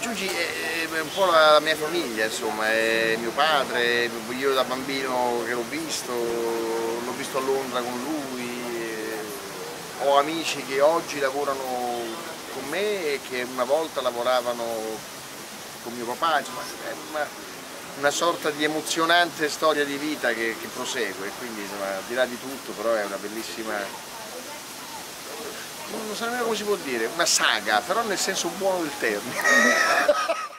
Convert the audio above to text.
Giugi è un po' la mia famiglia, insomma, è mio padre, io da bambino che l'ho visto, l'ho visto a Londra con lui, ho amici che oggi lavorano con me e che una volta lavoravano con mio papà, insomma, è una, una sorta di emozionante storia di vita che, che prosegue, quindi insomma, al di là di tutto però è una bellissima non so nemmeno come si può dire, una saga, però nel senso buono del termine.